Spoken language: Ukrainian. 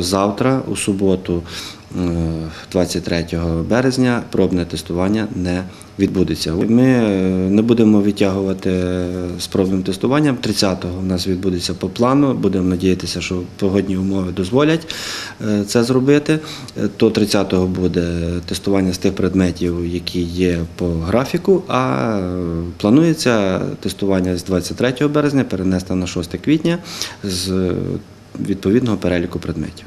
Завтра, у суботу, е, 23 березня, пробне тестування не відбудеться. Ми е, не будемо відтягувати з пробним тестуванням. 30-го у нас відбудеться по плану. Будемо надіятися, що погодні умови дозволять е, це зробити. Е, То 30-го буде тестування з тих предметів, які є по графіку. А е, планується тестування з 23 березня перенести на 6 квітня з відповідного переліку предметів.